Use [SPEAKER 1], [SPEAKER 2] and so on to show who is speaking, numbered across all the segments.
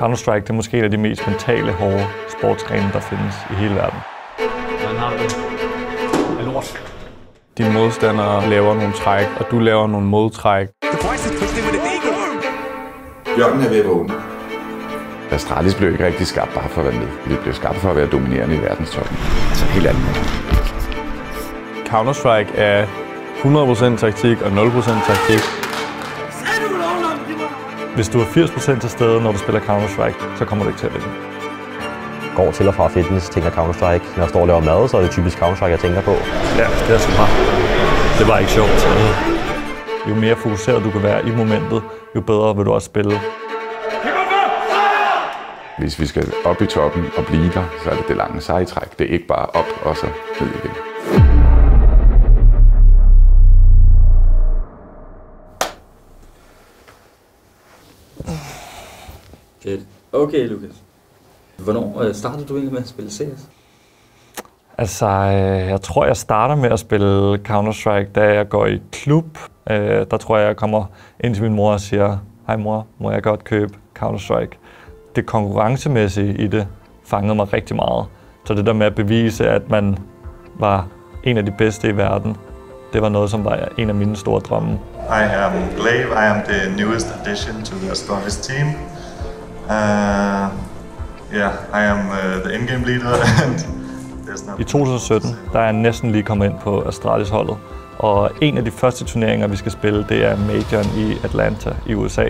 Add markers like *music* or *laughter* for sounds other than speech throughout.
[SPEAKER 1] Counter-Strike det er måske en af de mest mentale, hårde sportsgrene, der findes i hele verden. Dine modstandere laver nogle træk, og du laver nogle modtræk.
[SPEAKER 2] Bjørnen er ved at vågne. Astralis blev ikke rigtig skabt bare for at være med. Vi blev skabt for at være dominerende i verdenstoppen. Altså helt andet.
[SPEAKER 1] Counter-Strike er 100% taktik og 0% taktik. Hvis du er 80% til stede, når du spiller Counter-Strike, så kommer du ikke til at vinde.
[SPEAKER 3] går til og fra fitness, tænker Counter-Strike. Når jeg står og laver mad, så er det typisk Counter-Strike, jeg tænker på.
[SPEAKER 1] Ja, det er smart. Det var ikke sjovt. Jo mere fokuseret du kan være i momentet, jo bedre vil du også spille.
[SPEAKER 2] Hvis vi skal op i toppen og blive der, så er det det lange sejtræk. Det er ikke bare op og så ned igen.
[SPEAKER 4] Fedt. Okay, Lukas. Hvornår øh, startede du egentlig med at spille CS?
[SPEAKER 1] Altså, øh, jeg tror, jeg starter med at spille Counter-Strike, da jeg går i klub. Øh, der tror jeg, jeg kommer ind til min mor og siger, hej mor, må jeg godt købe Counter-Strike? Det konkurrencemæssige i det fangede mig rigtig meget. Så det der med at bevise, at man var en af de bedste i verden, det var noget, som var en af mine store drømme.
[SPEAKER 5] I am Glaive. I am the newest addition to the Astralis team. Uh, yeah, I am uh, the in-game leader, *laughs* and
[SPEAKER 1] I 2017 der er jeg næsten lige kommet ind på Astralis holdet. Og en af de første turneringer, vi skal spille, det er Majoren i Atlanta i USA.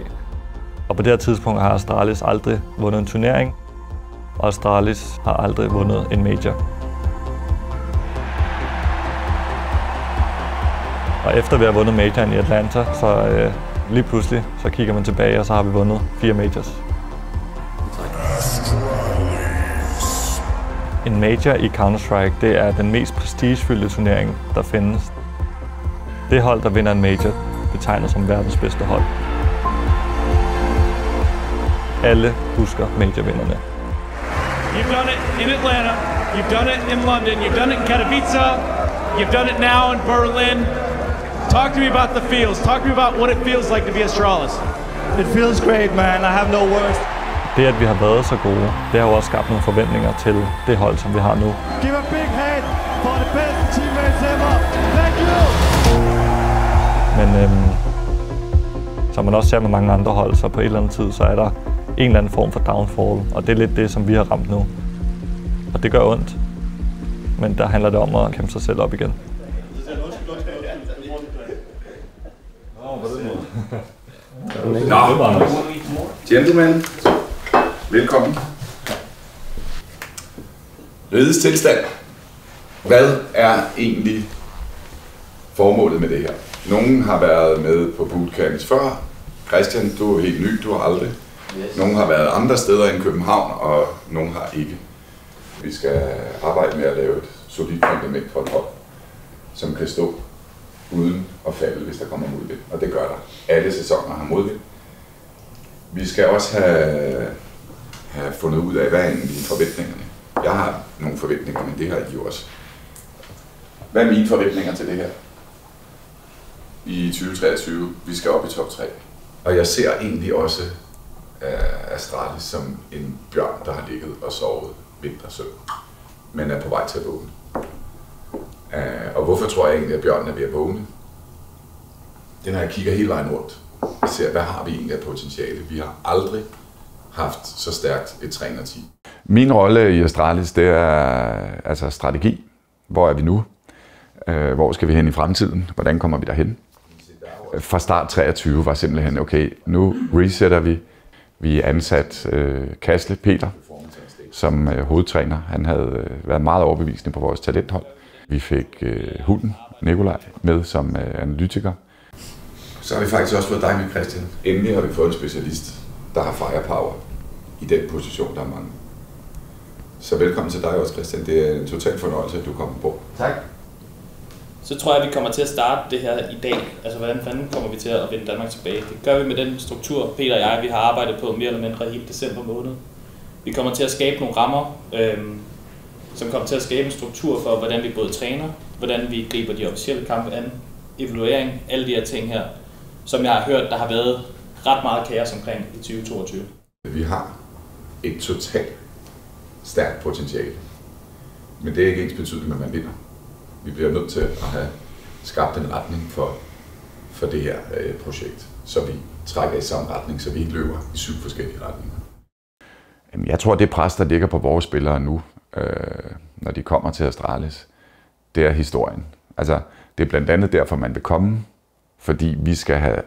[SPEAKER 1] Og på det her tidspunkt har Astralis aldrig vundet en turnering, og Astralis har aldrig vundet en major. Og efter vi har vundet majoren i Atlanta, så øh, lige pludselig så kigger man tilbage, og så har vi vundet fire majors. En major i Counter-Strike, det er den mest prestigefyldte turnering, der findes. Det hold, der vinder en major, betegnes som verdens bedste hold. Alle husker majorvinderne.
[SPEAKER 6] You've done it in Atlanta. You've done it in London. You've done it in Katowice. You've done it now in Berlin. Talk to me about the feels. Talk to me about what it feels like to be Astralis.
[SPEAKER 7] It feels great, man. I have no words.
[SPEAKER 1] Det, at vi har været så gode, det har jo også skabt nogle forventninger til det hold, som vi har nu.
[SPEAKER 7] Give a big hand for the best teammates ever. Thank you.
[SPEAKER 1] Men øhm, som man også ser med mange andre hold, så på et eller andet tid, så er der en eller anden form for downfall, og det er lidt det, som vi har ramt nu. Og det gør ondt, men der handler det om at kæmpe sig selv op igen.
[SPEAKER 2] Nå, gentlemen, velkommen. Rigets tilstand. Hvad er egentlig formålet med det her? Nogen har været med på bootcamps før. Christian, du er helt ny, du har aldrig.
[SPEAKER 4] Yes.
[SPEAKER 2] Nogle har været andre steder end København, og nogle har ikke. Vi skal arbejde med at lave et solidt fundament for et hold, som kan stå uden at falde, hvis der kommer modvind. Og det gør der. Alle sæsoner har modvind. Vi skal også have, have fundet ud af, hvad er egentlig forventningerne. Jeg har nogle forventninger, men det har I jo også. Hvad er mine forventninger til det her? I 2023, vi skal op i top 3. Og jeg ser egentlig også øh, uh, Astralis som en bjørn, der har ligget og sovet vintersøvn, men er på vej til at vågne. Uh, og hvorfor tror jeg egentlig, at bjørnen er ved at vågne? Det er, når jeg kigger hele vejen rundt og ser, hvad har vi egentlig af potentiale. Vi har aldrig haft så stærkt et trænerteam. Min rolle i Astralis, det er altså strategi. Hvor er vi nu? Uh, hvor skal vi hen i fremtiden? Hvordan kommer vi derhen? Fra start 23 var simpelthen, okay, nu resetter vi. Vi ansat uh, Kasle Peter som uh, hovedtræner. Han havde uh, været meget overbevisende på vores talenthold. Vi fik hunden, Nikolaj, med som analytiker. Så har vi faktisk også fået dig med, Christian. Endelig har vi fået en specialist, der har firepower i den position, der er mange. Så velkommen til dig også, Christian. Det er en total fornøjelse, at du kommer på.
[SPEAKER 4] Tak.
[SPEAKER 8] Så tror jeg, at vi kommer til at starte det her i dag. Altså, hvordan fanden kommer vi til at vinde Danmark tilbage? Det gør vi med den struktur, Peter og jeg, vi har arbejdet på mere eller mindre hele december måned. Vi kommer til at skabe nogle rammer, øhm, som kommer til at skabe en struktur for, hvordan vi både træner, hvordan vi griber de officielle kampe an, evaluering, alle de her ting her, som jeg har hørt, der har været ret meget kaos omkring i 2022.
[SPEAKER 2] Vi har et totalt stærkt potentiale. Men det er ikke ens betydning, med, at man vinder. Vi bliver nødt til at have skabt en retning for, for det her øh, projekt, så vi trækker i samme retning, så vi ikke løber i syv forskellige retninger. Jeg tror, det pres, der ligger på vores spillere nu, øh, når de kommer til Astralis, det er historien. Altså, det er blandt andet derfor, man vil komme, fordi vi skal have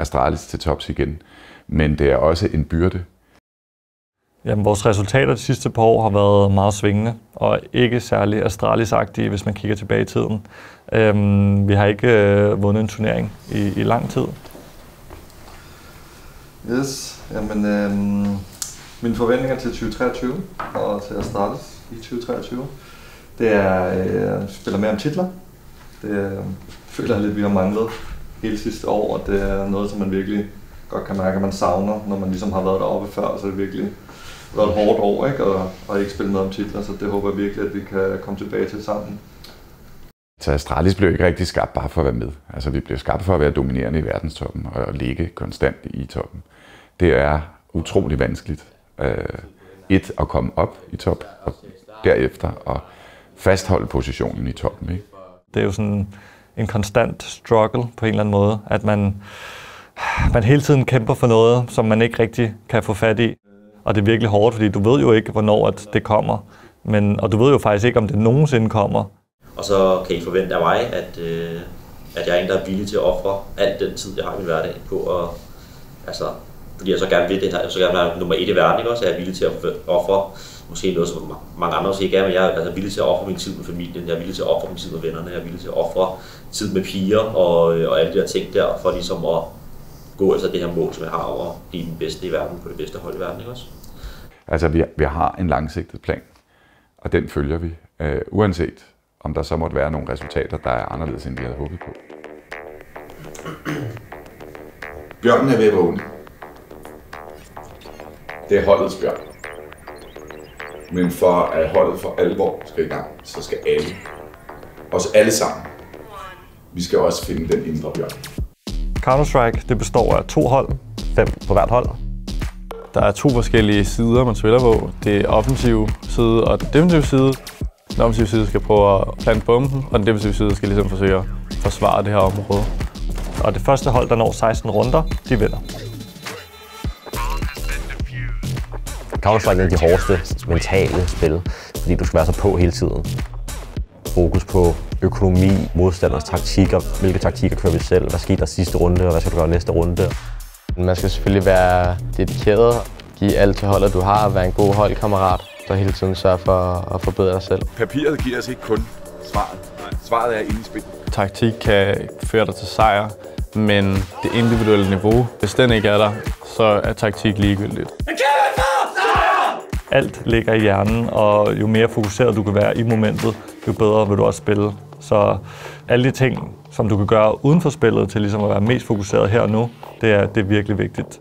[SPEAKER 2] Astralis til tops igen. Men det er også en byrde.
[SPEAKER 1] Jamen, vores resultater de sidste par år har været meget svingende, og ikke særlig Astralis-agtige, hvis man kigger tilbage i tiden. Øhm, vi har ikke øh, vundet en turnering i, i lang tid.
[SPEAKER 9] Yes, jamen øhm, mine forventninger til 2023 og til Astralis i 2023, det er, øh, at spille mere om titler. Det øh, føler jeg lidt, vi har manglet hele sidste år, og det er noget, som man virkelig godt kan mærke, at man savner, når man ligesom har været deroppe før, så det virkelig været et hårdt år, ikke? Og, og ikke spille med om titler, så det håber jeg virkelig, at vi kan komme tilbage til sammen.
[SPEAKER 2] Så Astralis blev ikke rigtig skabt bare for at være med. Altså vi blev skabt for at være dominerende i verdenstoppen og ligge konstant i toppen. Det er utrolig vanskeligt. Uh, et, at komme op i top, og derefter at fastholde positionen i toppen. Ikke?
[SPEAKER 1] Det er jo sådan en konstant struggle på en eller anden måde, at man, man hele tiden kæmper for noget, som man ikke rigtig kan få fat i. Og det er virkelig hårdt, fordi du ved jo ikke, hvornår at det kommer. Men, og du ved jo faktisk ikke, om det nogensinde kommer.
[SPEAKER 3] Og så kan I forvente af mig, at, øh, at jeg er en, der er villig til at ofre al den tid, jeg har i min hverdag på at, altså, fordi jeg så gerne vil det her, jeg så gerne være nummer et i verden, ikke også? Jeg er villig til at ofre måske noget, som mange andre måske ikke er, men jeg er altså villig til at ofre min tid med familien, jeg er villig til at ofre min tid med vennerne, jeg er villig til at ofre tid med piger og, og alle de der ting der, for ligesom at gå efter det her mål, som jeg har over at blive den bedste i verden, på det bedste hold i verden, ikke også?
[SPEAKER 2] Altså, vi, vi har en langsigtet plan, og den følger vi, øh, uanset om der så måtte være nogle resultater, der er anderledes, end vi havde håbet på. Bjørnen er ved at vågne. Det er holdets bjørn. Men for at holdet for alvor skal i gang, så skal alle, os alle sammen, vi skal også finde den indre bjørn.
[SPEAKER 1] Counter-Strike det består af to hold.
[SPEAKER 3] Fem på hvert hold.
[SPEAKER 10] Der er to forskellige sider, man spiller på. Det er offensiv side og den defensive side. Den offensive side skal prøve at plante bomben, og den defensive side skal ligesom forsøge at forsvare det her område.
[SPEAKER 1] Og det første hold, der når 16 runder, de vinder.
[SPEAKER 3] Counter-Strike er de hårdeste mentale spil, fordi du skal være så på hele tiden. Fokus på økonomi, modstanders taktikker, hvilke taktikker kører vi selv, hvad skete der sidste runde, og hvad skal du gøre næste runde.
[SPEAKER 11] Man skal selvfølgelig være dedikeret, give alt til holdet, du har, være en god holdkammerat, der hele tiden sørger for at forbedre dig selv.
[SPEAKER 2] Papiret giver os ikke kun svaret. Svaret er inde i spillet.
[SPEAKER 10] Taktik kan føre dig til sejr, men det individuelle niveau, hvis den ikke er der, så er taktik ligegyldigt.
[SPEAKER 1] Alt ligger i hjernen, og jo mere fokuseret du kan være i momentet, jo bedre vil du også spille. Så alle de ting, som du kan gøre uden for spillet til ligesom at være mest fokuseret her og nu, det er, det er virkelig vigtigt.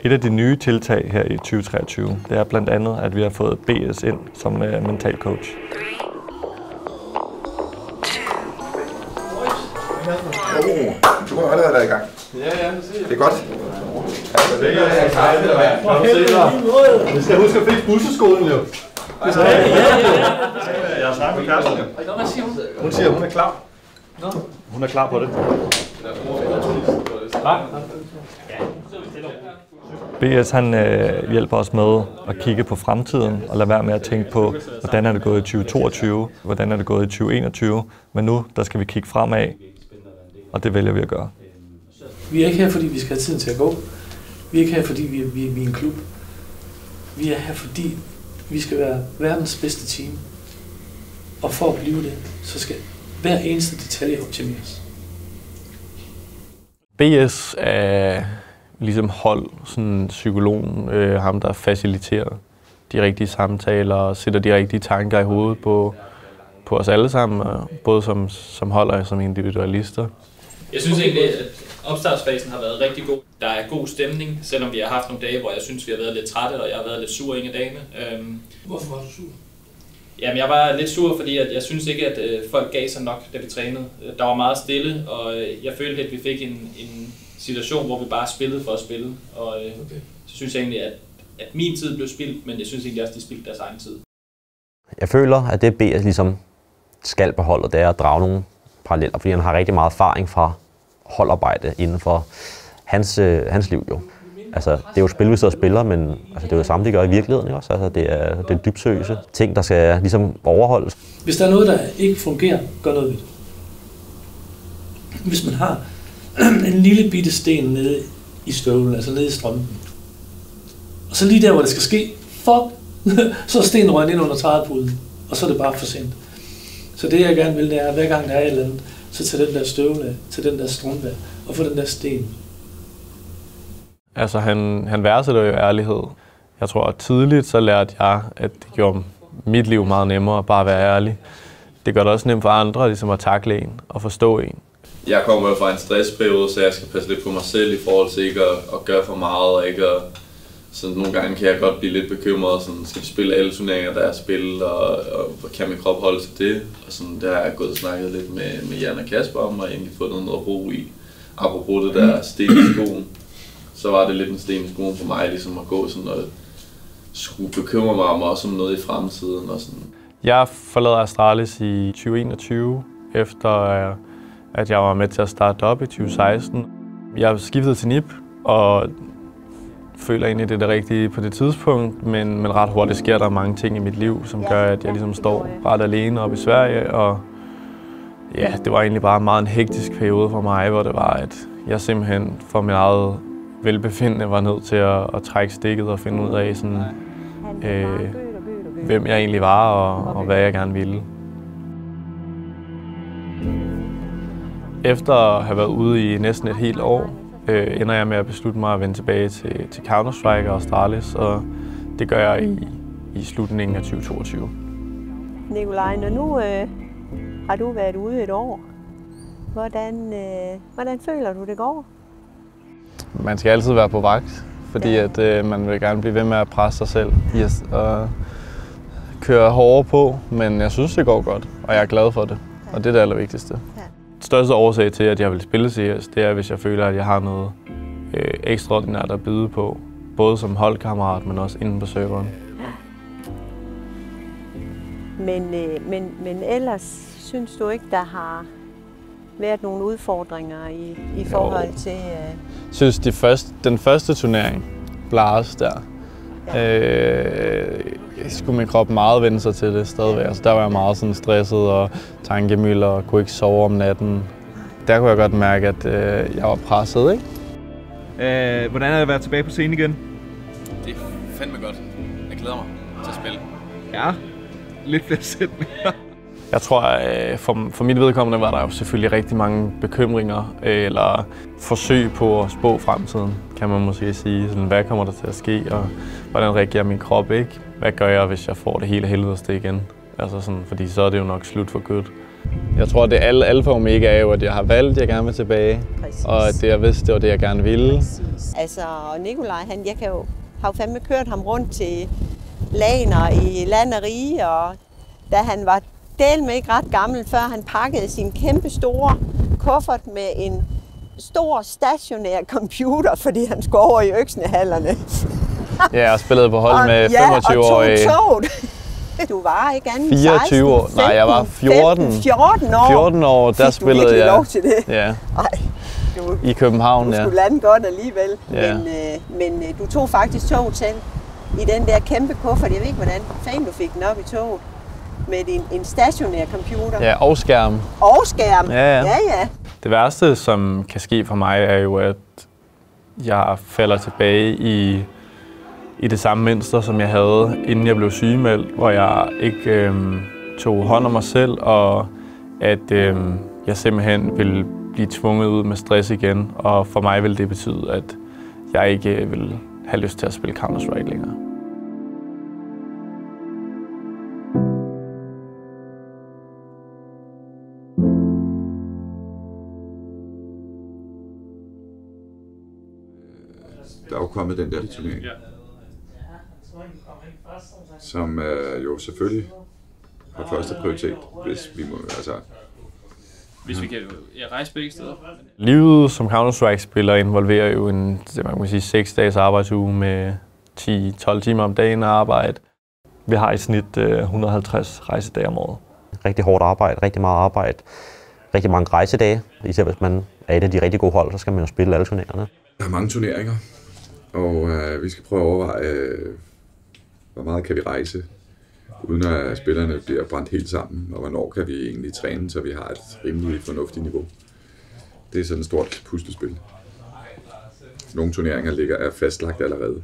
[SPEAKER 1] Et af de nye tiltag her i 2023, det er blandt andet, at vi har fået BS ind som uh, mental coach.
[SPEAKER 2] Oh, du må allerede være i gang.
[SPEAKER 7] Ja, ja, det
[SPEAKER 2] Det er godt.
[SPEAKER 7] Det er Vi skal huske at finde busseskolen jo. Det skal
[SPEAKER 1] Jeg har snakket med Kirsten.
[SPEAKER 8] Hvad siger hun?
[SPEAKER 7] Hun siger, hun er klar.
[SPEAKER 1] Hun er klar på det. BS han øh, hjælper os med at kigge på fremtiden og lade være med at tænke på, hvordan er det gået i 2022, hvordan er det gået i 2021, men nu der skal vi kigge fremad, og det vælger vi at gøre.
[SPEAKER 12] Vi er ikke her, fordi vi skal have tiden til at gå. Vi er ikke her, fordi vi er, vi er, vi er en klub. Vi er her, fordi vi skal være verdens bedste team. Og for at blive det, så skal hver eneste detalje optimeres.
[SPEAKER 10] BS er ligesom hold, sådan psykologen, øh, ham der faciliterer de rigtige samtaler og sætter de rigtige tanker i hovedet på, på os alle sammen, både som, som hold og som individualister.
[SPEAKER 8] Jeg synes egentlig, at opstartsfasen har været rigtig god. Der er god stemning, selvom vi har haft nogle dage, hvor jeg synes, vi har været lidt trætte, og jeg har været lidt sur en af dagene. Øhm,
[SPEAKER 12] Hvorfor var du sur?
[SPEAKER 8] Jamen, jeg var lidt sur, fordi at jeg synes ikke, at øh, folk gav sig nok, da vi trænede. Øh, Der var meget stille, og øh, jeg følte, at vi fik en, en situation, hvor vi bare spillede for at spille. Og øh,
[SPEAKER 12] Okay.
[SPEAKER 8] så synes jeg egentlig, at at min tid blev spildt, men jeg synes egentlig også, de spildte deres egen tid.
[SPEAKER 13] Jeg føler, at det B ligesom skal på holdet, det er at drage nogle paralleller, fordi han har rigtig meget erfaring fra holdarbejde inden for hans, øh, hans liv jo. Altså, det er jo et spil, vi sidder og spiller, men altså, det er jo det samme, de gør i virkeligheden. Ikke også? Altså, det er, det er dybsøgelse. Ting, der skal ligesom overholdes.
[SPEAKER 12] Hvis der er noget, der ikke fungerer, gør noget ved det. Hvis man har *clears throat* en lille bitte sten nede i støvlen, altså nede i strømpen, og så lige der, hvor det skal ske, fuck, *laughs* så er stenen røget ind under trædepuden, og så er det bare for sent. Så det, jeg gerne vil, det er, at hver gang der er et eller andet, så tag den der støvle af, tag den der strømpe og få den der sten.
[SPEAKER 10] Altså, han, han værdsætter jo ærlighed. Jeg tror, at tidligt så lærte jeg, at det gjorde mit liv meget nemmere at bare være ærlig. Det gør det også nemt for andre ligesom at takle en og forstå en.
[SPEAKER 14] Jeg kommer jo fra en stressperiode, så jeg skal passe lidt på mig selv i forhold til ikke at, at gøre for meget og ikke at, så nogle gange kan jeg godt blive lidt bekymret, sådan, skal vi spille alle turneringer, der er spillet, og, og, kan min krop holde til det? Og sådan, der har jeg gået og snakket lidt med, med Jan og Kasper om, og egentlig fundet noget ro i. Apropos det der sten i skoen, så var det lidt en sten i skoen for mig, ligesom at gå sådan og skulle bekymre mig om også om noget i fremtiden. Og sådan.
[SPEAKER 10] Jeg forlader Astralis i 2021, efter at jeg var med til at starte op i 2016. Jeg skiftede til NIP, og føler egentlig, det er det rigtige på det tidspunkt, men, men ret hurtigt sker der mange ting i mit liv, som gør, at jeg ligesom står ret alene oppe i Sverige, og ja, det var egentlig bare meget en hektisk periode for mig, hvor det var, at jeg simpelthen for mit eget velbefindende var nødt til at, at trække stikket og finde ud af, sådan, øh, hvem jeg egentlig var og, og hvad jeg gerne ville. Efter at have været ude i næsten et helt år, øh, ender jeg med at beslutte mig at vende tilbage til, til Counter-Strike og Astralis, og det gør jeg i, i slutningen af 2022.
[SPEAKER 15] Nikolaj, når nu øh, har du været ude et år, hvordan, øh, hvordan føler du det går?
[SPEAKER 10] Man skal altid være på vagt, fordi ja. at, øh, man vil gerne blive ved med at presse sig selv at øh, køre hårdere på, men jeg synes, det går godt, og jeg er glad for det, ja. og det er det allervigtigste. Ja største årsag til, at jeg vil spille CS, det er, hvis jeg føler, at jeg har noget øh, ekstraordinært at byde på. Både som holdkammerat, men også inden på serveren.
[SPEAKER 15] Men, øh, men, men ellers synes du ikke, der har været nogle udfordringer i, i forhold jo. til... Øh... Jeg
[SPEAKER 10] synes, de første, den første turnering, Blast der, Øh, skulle min krop meget vende sig til det stadigvæk. Altså, der var jeg meget sådan stresset og tankemøller og kunne ikke sove om natten. Der kunne jeg godt mærke, at øh, jeg var presset. Ikke?
[SPEAKER 16] Øh, hvordan er det at være tilbage på scenen igen?
[SPEAKER 17] Det er fandme godt. Jeg glæder mig til at spille.
[SPEAKER 16] Ja, lidt flere sætninger.
[SPEAKER 10] Jeg tror, at øh, for, for mit vedkommende var der jo selvfølgelig rigtig mange bekymringer øh, eller forsøg på at spå fremtiden, kan man måske sige. Sådan, hvad kommer der til at ske, og hvordan reagerer min krop ikke? Hvad gør jeg, hvis jeg får det hele helvedes det igen? Altså sådan, fordi så er det jo nok slut for godt. Jeg tror, det alle alfa og omega er jo, at jeg har valgt, at jeg gerne vil tilbage. Præcis. Og at det, jeg vidste, det var det, jeg gerne ville. Præcis.
[SPEAKER 15] Altså, Nikolaj, han, jeg kan jo, har jo fandme kørt ham rundt til laner i land og rige, og da han var del med ikke ret gammel, før han pakkede sin kæmpe store kuffert med en stor stationær computer, fordi han skulle over i øksnehallerne.
[SPEAKER 10] ja, jeg spillede på hold
[SPEAKER 15] og,
[SPEAKER 10] med
[SPEAKER 15] 25
[SPEAKER 10] år.
[SPEAKER 15] Ja, og Du var ikke anden
[SPEAKER 10] 24
[SPEAKER 15] 16,
[SPEAKER 10] år. 15, Nej, jeg var 14.
[SPEAKER 15] 15, 14 år.
[SPEAKER 10] 14 år, der
[SPEAKER 15] Fik
[SPEAKER 10] spillede jeg.
[SPEAKER 15] lov til det?
[SPEAKER 10] Ja.
[SPEAKER 15] Ej,
[SPEAKER 10] du, I København,
[SPEAKER 15] du
[SPEAKER 10] ja.
[SPEAKER 15] Du skulle lande godt alligevel.
[SPEAKER 10] Ja.
[SPEAKER 15] Men, øh, men øh, du tog faktisk tog til i den der kæmpe kuffert. Jeg ved ikke, hvordan fanden du fik den op i toget med din, en stationær computer.
[SPEAKER 10] Ja, og skærm.
[SPEAKER 15] Og skærm,
[SPEAKER 10] ja, ja.
[SPEAKER 15] ja, ja.
[SPEAKER 10] Det værste, som kan ske for mig, er jo, at jeg falder tilbage i, i det samme mønster, som jeg havde, inden jeg blev sygemeldt, hvor jeg ikke øhm, tog hånd om mig selv, og at øhm, jeg simpelthen ville blive tvunget ud med stress igen. Og for mig ville det betyde, at jeg ikke ville have lyst til at spille Counter-Strike længere.
[SPEAKER 2] Kommet den der turnering. Som øh, jo selvfølgelig har første prioritet, hvis vi må, altså...
[SPEAKER 8] Hvis vi kan ja, rejse begge steder.
[SPEAKER 10] Livet som Counter-Strike-spiller involverer jo en, man kan sige, 6 dages arbejdsuge med 10-12 timer om dagen at arbejde.
[SPEAKER 1] Vi har i snit øh, 150 rejsedage om året.
[SPEAKER 13] Rigtig hårdt arbejde, rigtig meget arbejde, rigtig mange rejsedage. Især hvis man er et af de rigtig gode hold, så skal man jo spille alle turneringerne.
[SPEAKER 2] Der er mange turneringer, og øh, vi skal prøve at overveje, øh, hvor meget kan vi rejse, uden at spillerne bliver brændt helt sammen, og hvornår kan vi egentlig træne, så vi har et rimelig fornuftigt niveau. Det er sådan et stort puslespil. Nogle turneringer ligger er fastlagt allerede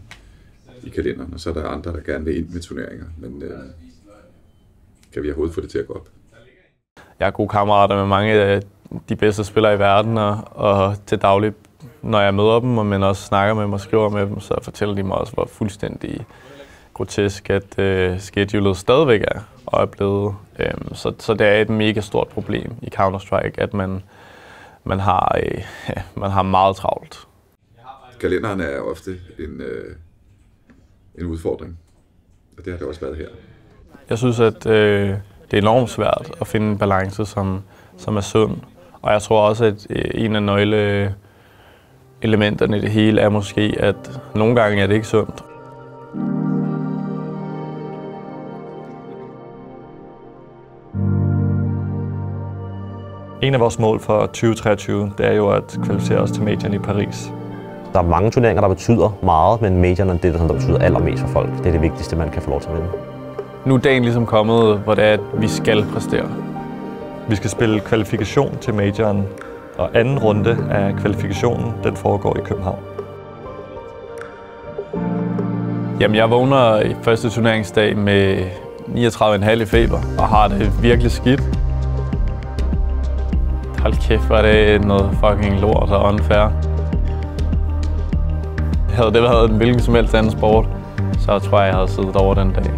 [SPEAKER 2] i kalenderen, og så er der andre, der gerne vil ind med turneringer, men øh, kan vi overhovedet få det til at gå op?
[SPEAKER 10] Jeg er gode kammerater med mange af de bedste spillere i verden, og, og til daglig, når jeg møder dem, og men også snakker med dem og skriver med dem, så fortæller de mig også, hvor fuldstændig grotesk, at øh, schedulet stadigvæk er og er blevet. Øhm, så, så det er et mega stort problem i Counter-Strike, at man, man, har, øh, *laughs* man har meget travlt.
[SPEAKER 2] Kalenderen er ofte en, øh, en udfordring, og det har det også været her.
[SPEAKER 10] Jeg synes, at øh, det er enormt svært at finde en balance, som, som er sund. Og jeg tror også, at øh, en af nøgle elementerne i det hele er måske, at nogle gange er det ikke sundt.
[SPEAKER 1] En af vores mål for 2023, det er jo at kvalificere os til medierne i Paris.
[SPEAKER 13] Der er mange turneringer, der betyder meget, men medierne det er det, der betyder allermest for folk. Det er det vigtigste, man kan få lov til at vinde.
[SPEAKER 10] Nu er dagen ligesom kommet, hvor det er, at vi skal præstere.
[SPEAKER 1] Vi skal spille kvalifikation til majoren, og anden runde af kvalifikationen, den foregår i København.
[SPEAKER 10] Jamen, jeg vågner i første turneringsdag med 39,5 i feber, og har det virkelig skidt. Hold kæft, var det noget fucking lort og unfair. Havde det været en hvilken som helst anden sport, så tror jeg, jeg havde siddet over den dag.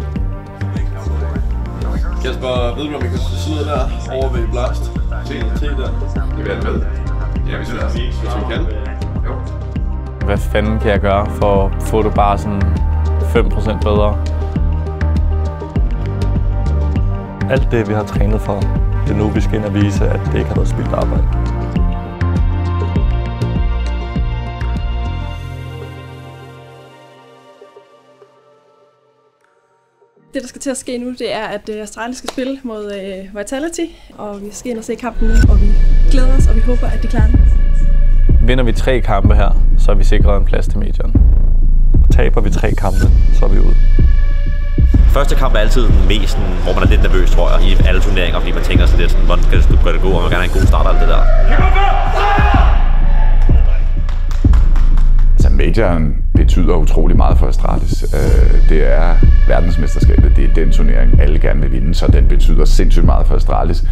[SPEAKER 14] Kasper, ved du, om vi kan sidde der over ved Blast? Te, te der.
[SPEAKER 2] Det med. Ja, hvis vi, hvis vi kan. Jo.
[SPEAKER 10] Hvad fanden kan jeg gøre for at få det bare sådan 5% bedre?
[SPEAKER 1] Alt det, vi har trænet for, det er nu, vi skal ind og vise, at det ikke har været spildt arbejde.
[SPEAKER 18] Det, der skal til at ske nu, det er, at uh, Astralis skal spille mod uh, Vitality, og vi skal ind og se kampen nu, og vi glæder os, og vi håber, at de klarer den.
[SPEAKER 10] Vinder vi tre kampe her, så er vi sikret en plads til medierne.
[SPEAKER 1] Taber vi tre kampe, så er vi ude.
[SPEAKER 3] Første kamp er altid den mest, hvor man er lidt nervøs, tror jeg, i alle turneringer, fordi man tænker sådan lidt, sådan, hvordan skal det, skal det gå, og man vil gerne have en god start og alt det der.
[SPEAKER 2] Altså, majoren betyder utrolig meget for Astralis. Øh, Det er verdensmesterskabet, det er den turnering, alle gerne vil vinde, så den betyder sindssygt meget for Astralis.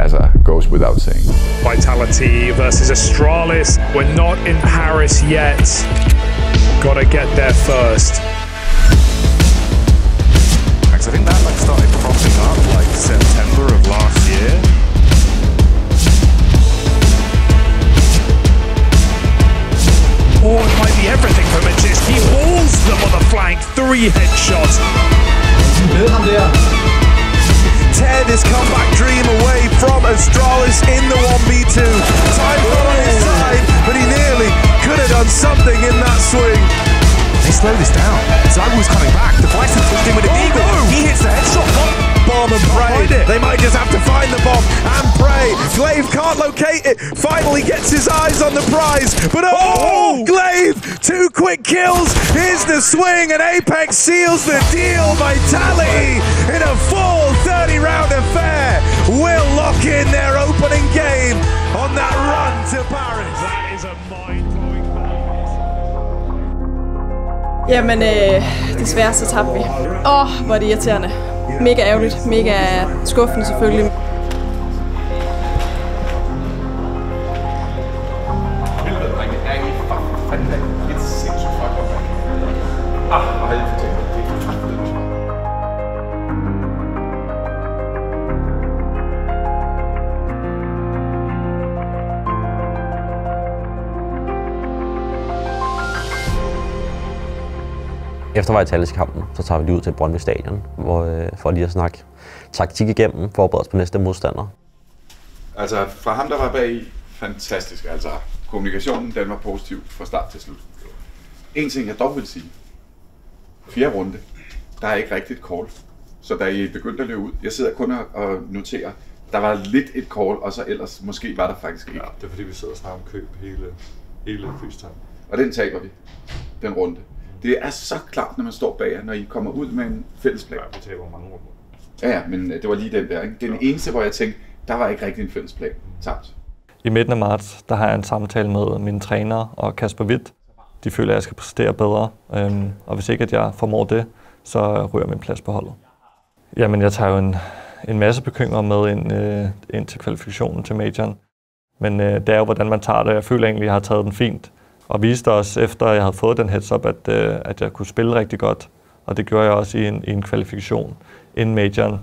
[SPEAKER 2] Altså, goes without saying.
[SPEAKER 19] Vitality versus Astralis. We're not in Paris yet. Gotta get there first.
[SPEAKER 20] I think that like started cropping up like September of last year.
[SPEAKER 19] Or it might be everything for Matisse. He hauls them on the flank. Three headshots.
[SPEAKER 21] Tear this comeback dream away from Astralis in the 1v2. Time on his side, but he nearly could have done something in that swing.
[SPEAKER 20] They slow this down. Zywo's coming back. The Bison pushed in with a deagle. Oh, he hits the headshot.
[SPEAKER 21] Bomb. They might just have to find the bomb and pray. Glaive can't locate it. Finally gets his eyes on the prize. But oh, Glaive, two quick kills. Here's the swing, and Apex seals the deal. Vitality in a full 30 round affair will lock in their opening game on that run to Paris.
[SPEAKER 19] That is a mind
[SPEAKER 18] Jamen, øh, desværre så tabte vi. Åh, oh, hvor er det irriterende. Mega ærgerligt, mega skuffende selvfølgelig.
[SPEAKER 13] Efter Vitalis-kampen, så tager vi lige ud til Brøndby Stadion, hvor, øh, for lige at snakke taktik igennem, forberede os på næste modstander.
[SPEAKER 2] Altså, fra ham, der var bag fantastisk. Altså, kommunikationen, den var positiv fra start til slut. En ting, jeg dog vil sige, fjerde runde, der er ikke rigtigt call. Så da I begyndte at løbe ud, jeg sidder kun og, og noterer, der var lidt et call, og så ellers måske var der faktisk ikke.
[SPEAKER 1] Ja, det er fordi, vi sidder og snakker om køb hele, hele freestyle.
[SPEAKER 2] Og den taber vi, den runde. Det er så klart, når man står bag jer, når I kommer ud med en fælles plan.
[SPEAKER 1] Ja, vi taber mange runder.
[SPEAKER 2] Ja, ja, men øh, det var lige den der. Ikke? Det den eneste, hvor jeg tænkte, der var ikke rigtig en fælles plan. Tabt.
[SPEAKER 1] I midten af marts, der har jeg en samtale med min træner og Kasper Witt. De føler, at jeg skal præstere bedre, øhm, og hvis ikke at jeg formår det, så ryger min plads på holdet. Jamen, jeg tager jo en, en masse bekymringer med ind, øh, ind til kvalifikationen til majoren. Men øh, det er jo, hvordan man tager det. Jeg føler egentlig, at jeg har taget den fint. Og viste også, efter jeg havde fået den heads up, at, øh, at jeg kunne spille rigtig godt. Og det gjorde jeg også i en, i en kvalifikation inden majoren.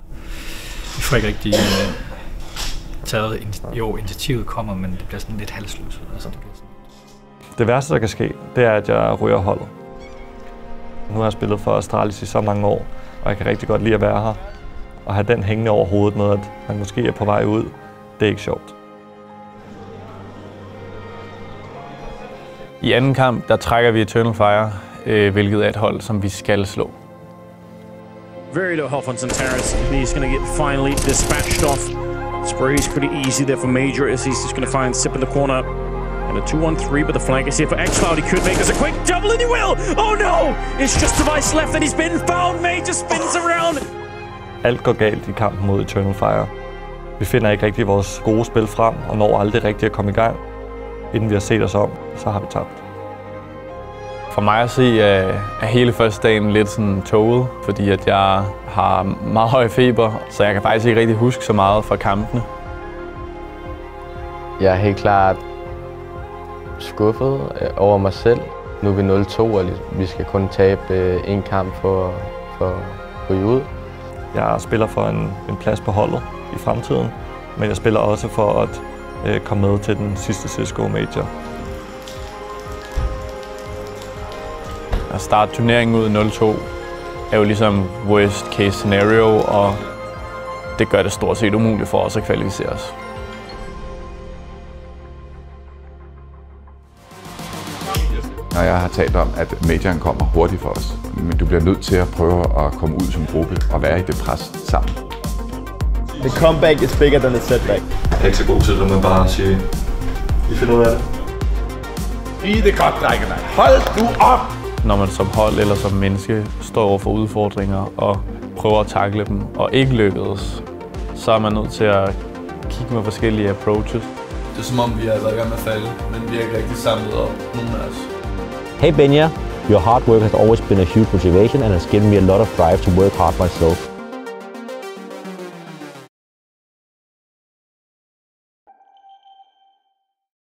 [SPEAKER 22] Vi får ikke rigtig øh, taget, jo, initiativet kommer, men det bliver sådan lidt halsløst. Altså, det bliver sådan.
[SPEAKER 1] Det værste, der kan ske, det er, at jeg ryger holdet. Nu har jeg spillet for Astralis i så mange år, og jeg kan rigtig godt lide at være her. Og have den hængende over hovedet med, at man måske er på vej ud, det er ikke sjovt.
[SPEAKER 10] I anden kamp, der trækker vi Eternal Fire, øh, hvilket er et hold, som vi skal slå.
[SPEAKER 23] Very low health on Santaris. He's going to get finally dispatched off. Spray's pretty easy there for Major as he's just going to find Sip in the corner. And a 2-1-3, but the flank is here for X-Cloud. He could make this a quick double and he will! Oh no! It's just Device left and he's been found. Major spins around.
[SPEAKER 1] Alt går galt i kampen mod Eternal Fire. Vi finder ikke rigtig vores gode spil frem, og når aldrig rigtig at komme i gang. Inden vi har set os om, så har vi tabt.
[SPEAKER 10] For mig at se er, er hele første dagen lidt sådan toget, fordi at jeg har meget høj feber, så jeg kan faktisk ikke rigtig huske så meget fra kampene.
[SPEAKER 11] Jeg er helt klart skuffet øh, over mig selv. Nu er vi 0-2, og vi skal kun tabe øh, en kamp for, for at ryge ud.
[SPEAKER 1] Jeg spiller for en, en plads på holdet i fremtiden, men jeg spiller også for at øh, komme med til den sidste CSGO Major.
[SPEAKER 10] At starte turneringen ud 0-2 er jo ligesom worst case scenario, og det gør det stort set umuligt for os at kvalificere os.
[SPEAKER 2] Når jeg har talt om, at majoren kommer hurtigt for os, men du bliver nødt til at prøve at komme ud som gruppe og være i det pres sammen.
[SPEAKER 24] The comeback is bigger than the setback.
[SPEAKER 1] Jeg er ikke så god til det, men bare sige, vi finder ud af det.
[SPEAKER 24] I det godt, drengene. Hold nu op!
[SPEAKER 10] Når man som hold eller som menneske står over for udfordringer og prøver at takle dem og ikke lykkes, så er man nødt til at kigge med forskellige approaches.
[SPEAKER 14] Det er som om, vi har været i gang med at falde, men vi har ikke rigtig samlet op, nogen af os.
[SPEAKER 13] Hey Benya, your hard work has always been a huge motivation and has given me a lot of drive to work hard myself.